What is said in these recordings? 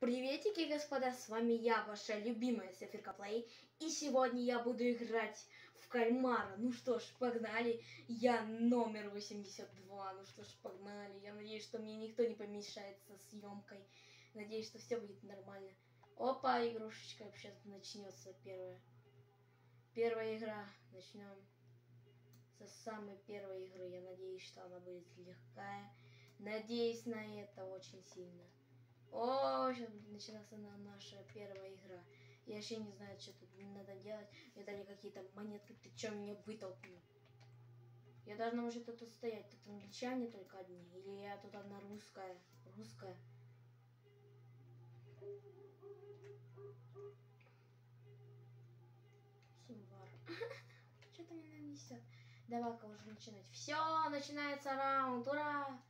Приветики, господа, с вами я, ваша любимая Сефирка Плей, и сегодня я буду играть в кальмара. Ну что ж, погнали, я номер 82, ну что ж, погнали. Я надеюсь, что мне никто не помешает со съемкой. Надеюсь, что все будет нормально. Опа, игрушечка сейчас начнется первая. Первая игра, начнем со самой первой игры. Я надеюсь, что она будет легкая. Надеюсь на это очень сильно. О, сейчас будет начинаться наша первая игра. Я вообще не знаю, что тут надо делать. Мне дали какие-то монетки. Ты что, меня вытолкнул? Я должна уже тут стоять. Тут англичане только одни. Или я тут одна русская? Русская. Сумвар. Что-то меня несет. Давай-ка уже начинать. Все, начинается раунд. Ура!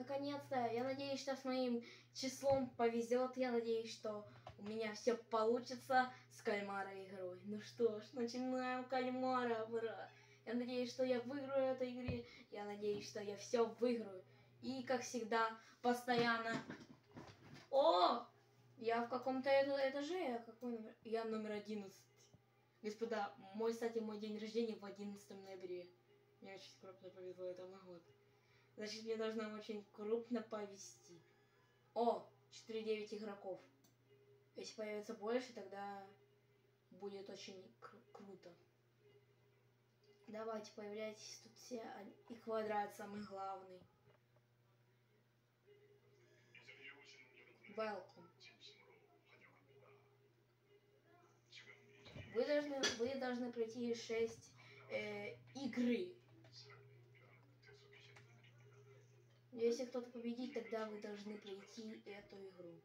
Наконец-то, я надеюсь, что с моим числом повезет. Я надеюсь, что у меня все получится с кальмара игрой. Ну что ж, начинаем кальмара, брат. Я надеюсь, что я выиграю эту игре. Я надеюсь, что я все выиграю. И, как всегда, постоянно... О! Я в каком-то этаже. Я какой номер? Я номер 11. Господа, мой, кстати, мой день рождения в 11 ноябре. Мне очень крупно повезло, это мой год. Значит, мне должно очень крупно повести. О, 4-9 игроков. Если появится больше, тогда будет очень кру круто. Давайте, появляйтесь тут все. И квадрат самый главный. Welcome. Вы должны, вы должны пройти 6 э, игры. Если кто-то победит, тогда вы должны пройти эту игру.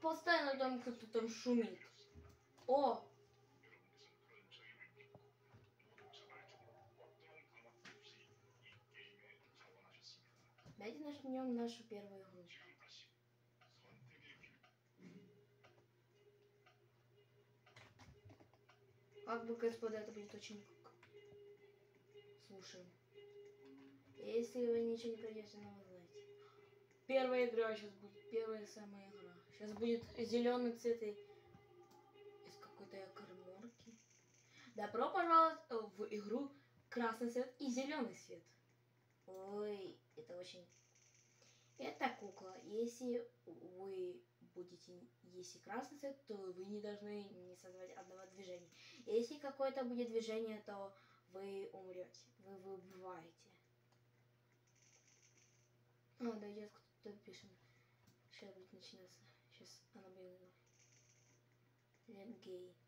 Постоянно там кто-то там шумит. О! Давайте начнем нашу первую игру. Как бы, господа, это будет очень Слушаем. Если вы ничего не пройдете, ну вы знаете. Первая игра сейчас будет. Первая самая игра. Сейчас будет зеленый цвет из какой-то корморки. Добро пожаловать в игру красный цвет и зеленый цвет. Ой, это очень... Это кукла. Если вы будете, если красный цвет, то вы не должны не создавать одного движения. Если какое-то будет движение, то вы умрете, вы выбываете. А, дойдет кто-то пишет. Сейчас будет начинаться. Сейчас она будет. Ленгей. Я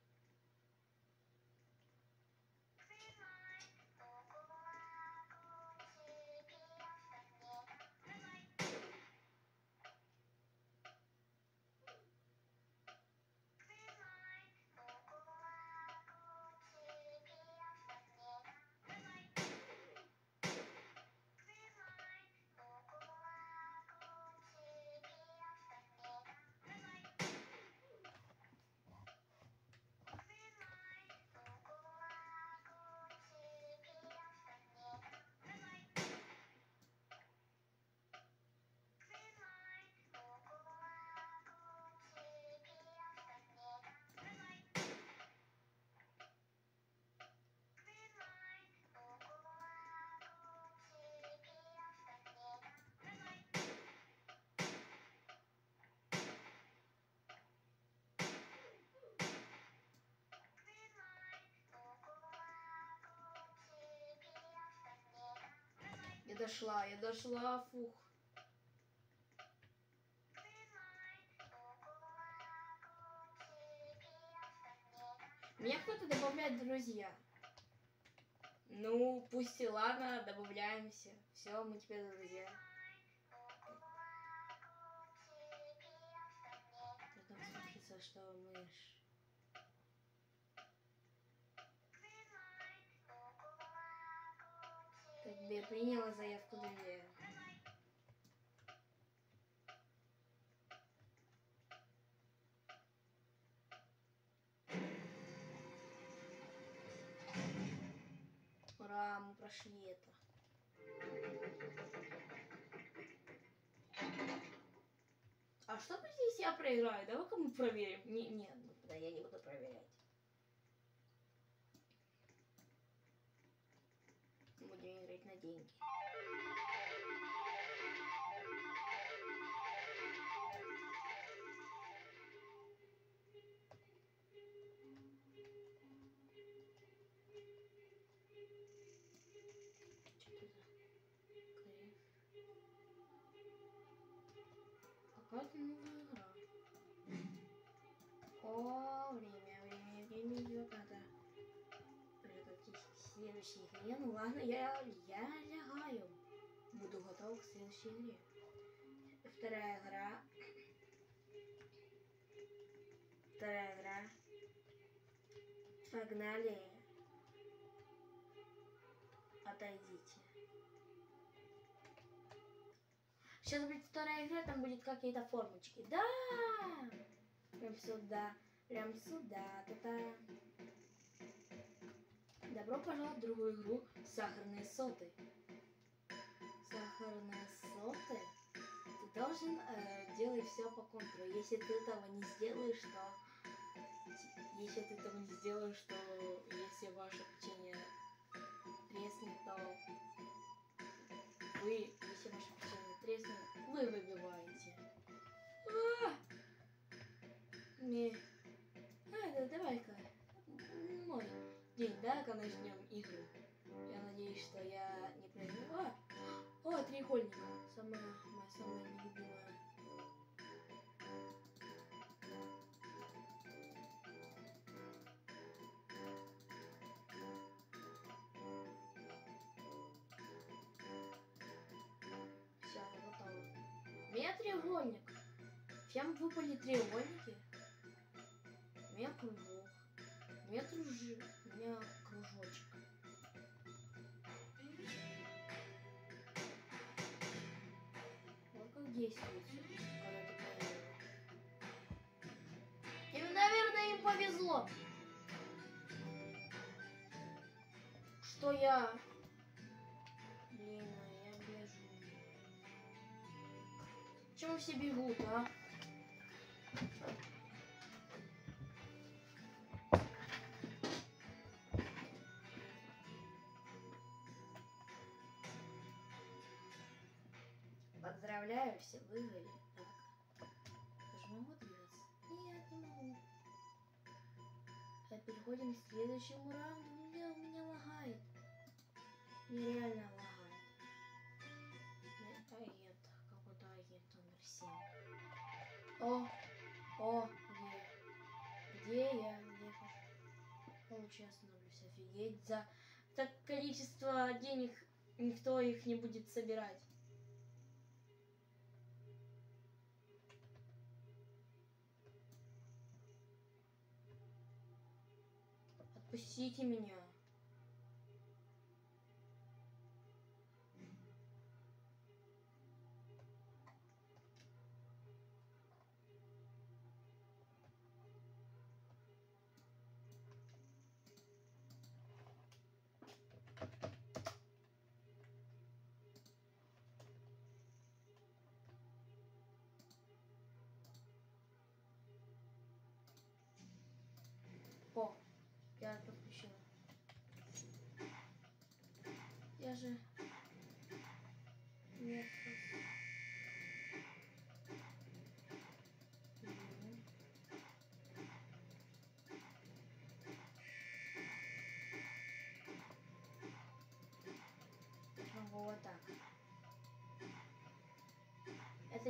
дошла, я дошла, фух. Меня кто-то добавляет друзья. Ну, пусть и ладно, добавляемся. Все, мы теперь друзья. Потом что мы Я приняла заявку доверия. Ура, мы прошли это. А что, если я проиграю? Давай-ка мы проверим. Не, нет, ну, я не буду проверять. Деньги. Что это за следующей игре. Ну ладно, я, я лягаю. Буду готов к следующей игре. Вторая игра. Вторая игра. Погнали. Отойдите. Сейчас будет вторая игра, там будет какие-то формочки. Да! Прям сюда, прям сюда. Та-та. Добро пожаловать в другую игру Сахарные соты. Сахарные соты? Ты должен э, делать все по контуру. Если ты этого не сделаешь, то... Если ты этого не сделаешь, то если ваше печенье треснет, то вы, если ваше печенье треснет, вы выбиваете. А! Не. А, да, давай-ка. Мой день, да-ка начнем игру. Я надеюсь, что я не проиграю. А! О, треугольник. Самая, моя самая нелюбимая. Все, готово. У меня треугольник. Всем выпали треугольники. У меня кружок. Меня, кружи... у меня кружочек. Вот как действует, когда ты проигрываешь. И, наверное, им повезло. Что я... Блин, а я бежу. Почему все бегут, а? Все выиграли. Так. Я же могу? Нет, не могу. А переходим к следующему раунду. У меня, у меня лагает. Нереально лагает. Ну, Агент. Какой-то агент номер 7. О, о, где? Где я? Где я? Получше остановлюсь. Офигеть. За так количество денег никто их не будет собирать. Отпустите меня. О,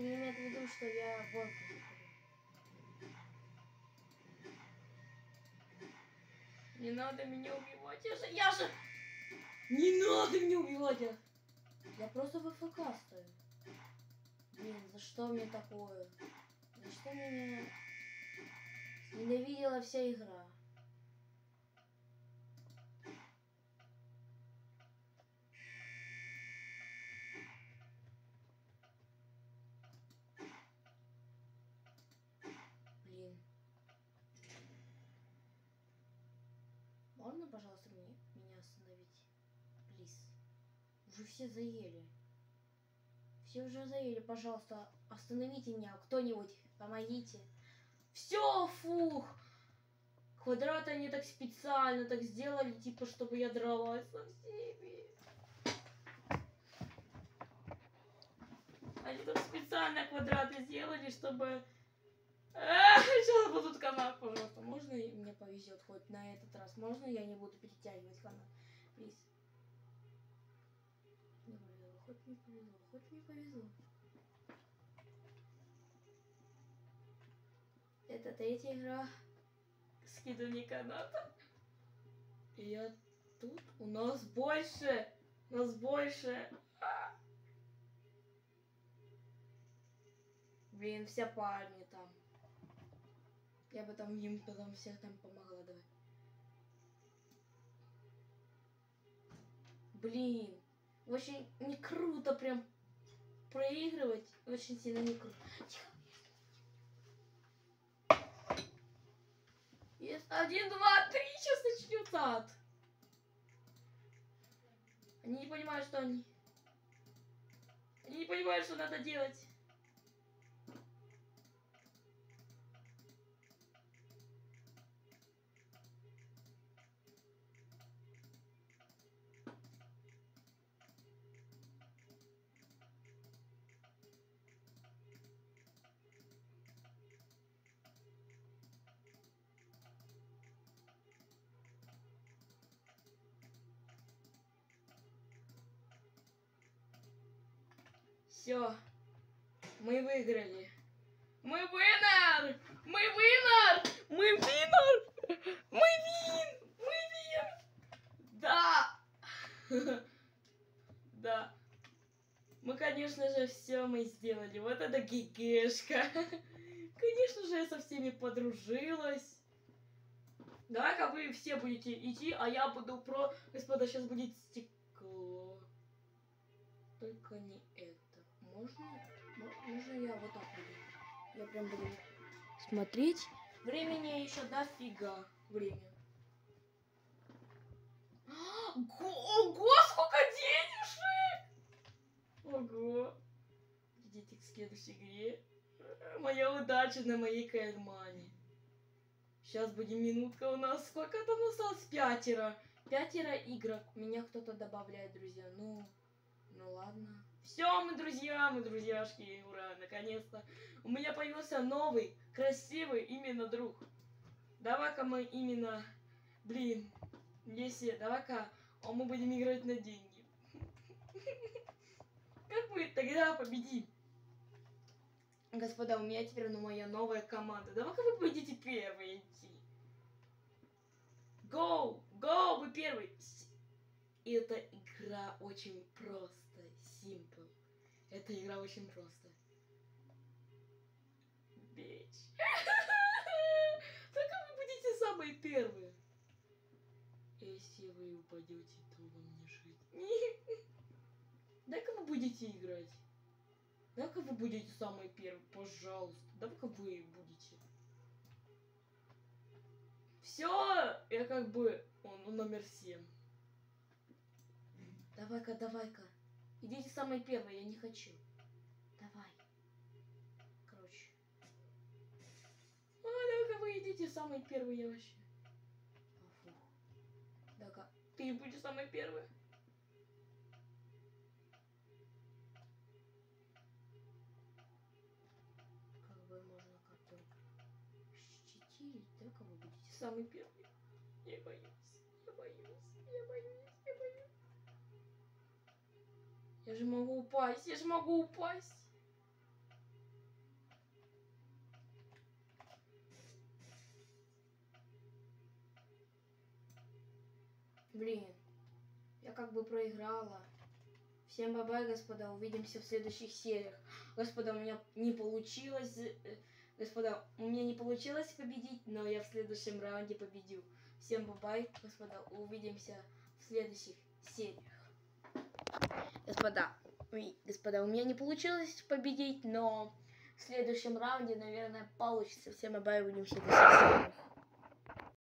не имеет в виду, что я выиграю. Не надо меня убивать, я же, я же... Не надо меня убивать, я... Я просто в АФК стою. Блин, за что мне такое? За что меня ненавидела вся игра? Блин. Можно, пожалуйста, мне, меня остановить? Плиз. Уже все заели. Все уже заели, пожалуйста, остановите меня, кто-нибудь, помогите. Все, фух. Квадраты они так специально так сделали, типа, чтобы я дралась со всеми. Они так специально квадраты сделали, чтобы... Сейчас будут канат, пожалуйста. Можно мне повезет хоть на этот раз? Можно я не буду перетягивать канат? Плиз. Не повезло, хоть не повезло, хоть не повезло. Это третья игра скидывание каната. И я тут. У нас больше. У нас больше. Блин, все парни там. Я бы там им потом всех там помогла, давай. Блин, очень не круто прям проигрывать. Очень сильно не круто. Есть один, два, три, сейчас начнется ад. Они не понимают, что они... Они не понимают, что надо делать. Все. Мы выиграли. Мы винер! Мы винер! Мы винер! Мы вин! Мы вин! Да! Да. Мы, конечно же, все мы сделали. Вот это гигешка. Конечно же, я со всеми подружилась. Давай-ка вы все будете идти, а я буду про... Господа, сейчас будет стекло. Только не это. Можно? Можно я вот так буду? Я прям буду смотреть. Времени еще дофига. Время. Ого, сколько денежек! Ого. Идите к следующей игре. Моя удача на моей кармане. Сейчас будем минутка у нас. Сколько там осталось? Пятеро. Пятеро игрок. Меня кто-то добавляет, друзья. Ну, ну ладно. Все, мы друзья, мы друзьяшки, ура, наконец-то. У меня появился новый, красивый именно друг. Давай-ка мы именно, блин, если, давай-ка, а мы будем играть на деньги. Как мы тогда победим? Господа, у меня теперь ну, моя новая команда. Давай-ка вы будете первые идти. Go! Go! Вы первый! И эта игра очень просто. Simple. Эта игра очень просто. Бич. Только вы будете самые первые. Если вы упадете, то вам не жить. Дай-ка вы будете играть. Дай-ка вы будете самые первые, пожалуйста. Давай-ка вы будете. Все, я как бы он номер семь. Давай-ка, давай-ка. Идите самые первые, я не хочу. Давай. Короче. А, давай-ка вы идите самые первые, я вообще. Фу. Да-ка, ты будешь самый первый. Как бы можно как-то щитить, да, вы будете самый первый. Я боюсь, я боюсь, я боюсь. Я же могу упасть, я же могу упасть. Блин, я как бы проиграла. Всем бабай, господа, увидимся в следующих сериях. Господа, у меня не получилось... э, Господа, у меня не получилось победить, но я в следующем раунде победил. Всем бабай, господа, увидимся в следующих сериях. Господа, господа, у меня не получилось победить, но в следующем раунде, наверное, получится. Всем бабай, увидимся в следующих сериях.